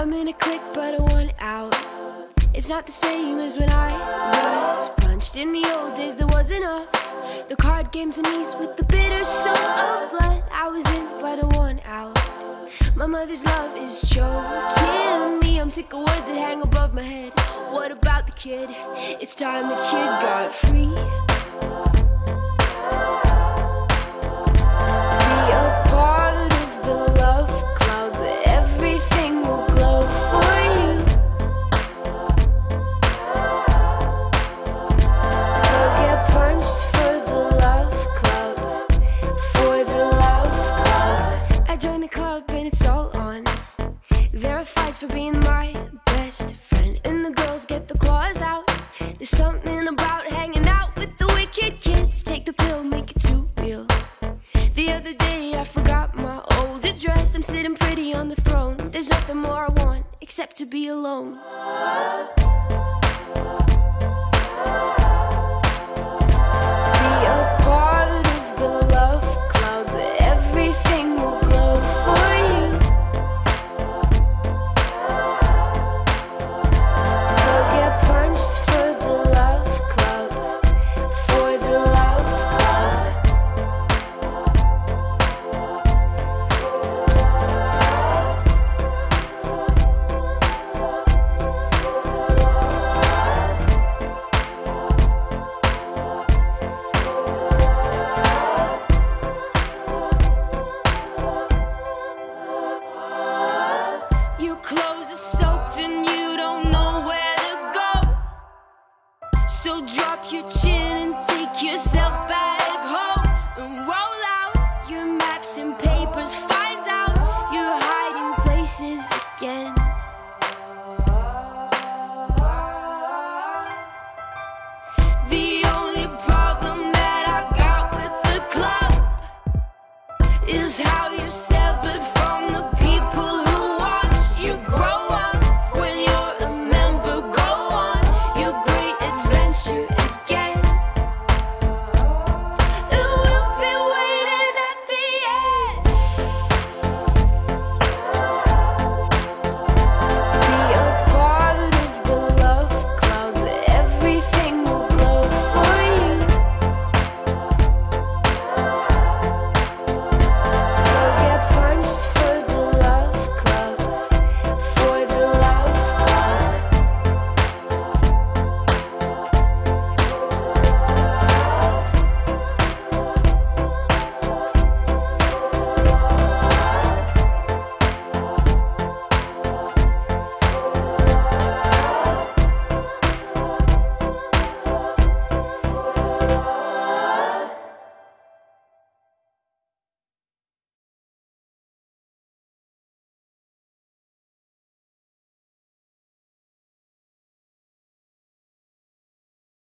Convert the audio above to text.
I'm in a clique, but I want out. It's not the same as when I was punched in the old days. There wasn't enough. The card games and ease with the bitter soul of blood. I was in, but I want out. My mother's love is choking me. I'm sick of words that hang above my head. What about the kid? It's time the kid got free. Club. I joined the club and it's all on. There are fights for being my best friend, and the girls get the claws out. There's something about hanging out with the wicked kids. Take the pill, make it too real. The other day I forgot my old address. I'm sitting pretty on the throne. There's nothing more I want except to be alone. So drop your chin and take yourself back home and roll out your maps and papers. Find out you're hiding places again. The only problem that I got with the club is how you severed from the people who watched you.